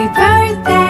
Happy birthday,